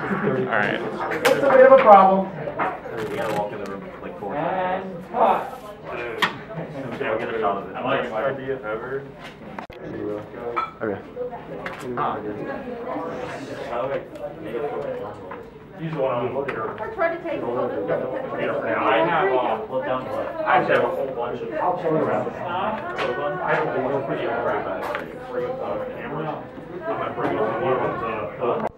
Alright. It's a bit of a problem. We gotta walk in the room like four And cut. Yeah, we'll get a shot of it. I like this idea ever. Okay. Use one on look at. I tried to take photos. I have, uh, Look down. I have a whole bunch of. I'll show you around. I have a whole bunch of crap out of cameras. I'm gonna bring it on the ones, uh,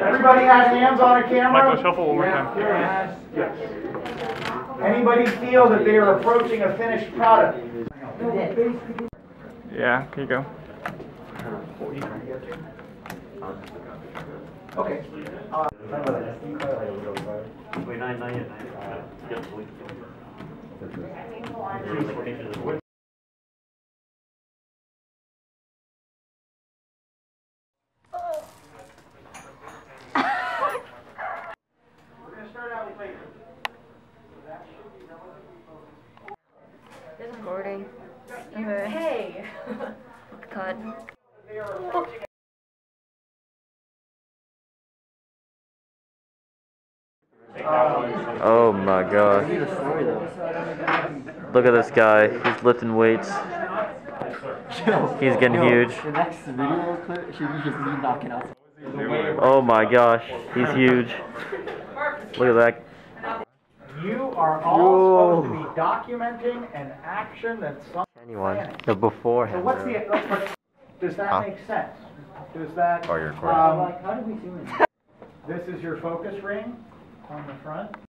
Everybody has hands on a camera? Michael, shuffle one more time. Yes. Anybody feel that they are approaching a finished product? Yeah, here you go. Okay. Wait, nine, nine, yet, nine. Get the week. Like pictures of the- We're gonna start out with labor. It's recording. Okay. Hey. Cut. They are approaching Oh my god. Look at this guy. He's lifting weights. He's getting huge. The next video clip should be just me knocking out. Oh my gosh. He's huge. Look at that. You are all supposed to be documenting an action that some. Anyone. The before So what's the, let's does that Huh? make sense? Does that? Oh, you're recording. um, Like, how did we do it? This is your focus ring on the front.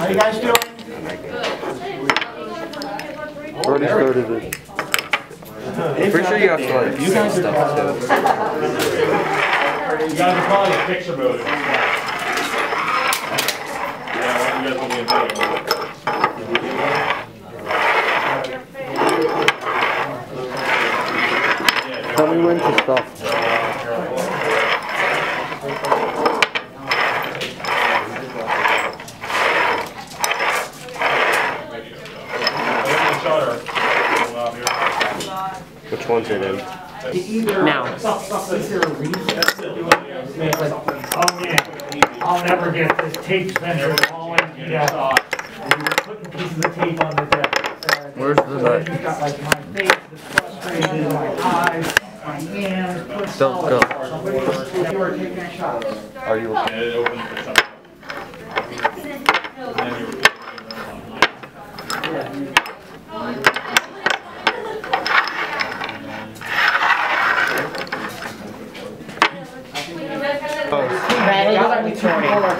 How you guys doing? Already started it. Pretty sure you have to like you guys stuff too. You guys are probably in picture mode. Yeah, you guys will be in video mode. Tell me when to stop. Which one's it in? Now. Oh yeah, I'll never get this tape spinner all emptied out. And you're putting pieces of tape on the deck. Where's the So nut? you've got like my face that's frustrated, my eyes, my hands. put Don't go. Are taking shots. Are you? And it opens for something. And then you-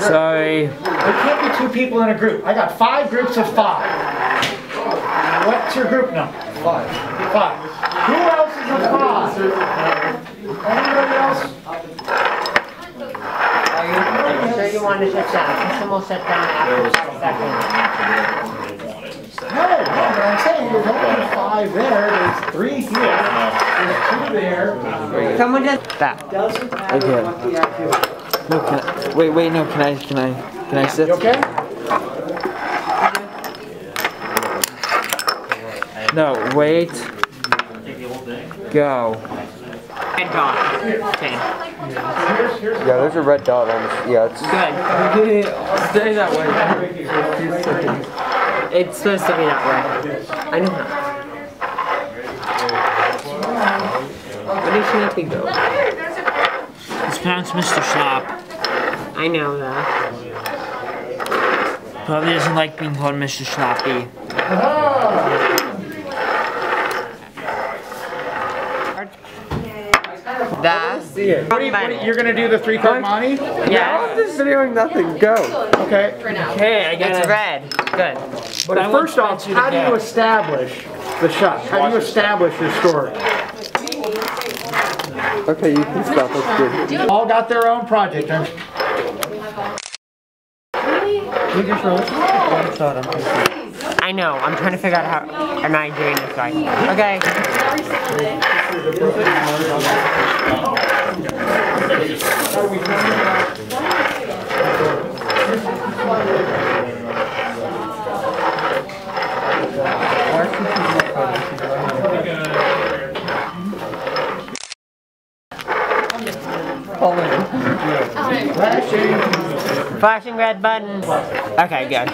Sorry. There can't be two people in a group. I got five groups of five. What's your group number? Five. Five. Who else is a five? Anybody else? So you want to sit down, someone will sit down after five seconds. No, no, but I'm saying there's only five there, there's three here, there's two there. Someone just that. Doesn't matter what the activity. No, can I, wait, wait, no, can I, can I, can I sit? You okay? No, wait. Go. Red dot. Okay. Yeah, there's a red dot on this. Yeah, it's. Good. Stay that way. It's supposed to be that way. I know that. Where did Schnappy go? It's pronounced Mr. Schlapp. I know that. Probably doesn't like being called Mr. Schlappy. That. What do you, what do you- you're gonna do the three card monte? Yeah. This videoing nothing. Go. Okay. Okay, I guess it's red. Good. But But first off, how do you establish the shot? How do you establish your story? Okay, you can stop. That's good. All got their own project. And- I know. I'm trying to figure out how. Am I doing this right? Okay. Flashing red button. Okay, good.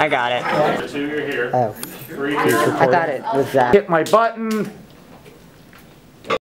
I got it. Two, you're here. Oh. Three, here. I thought it was that. Hit my button,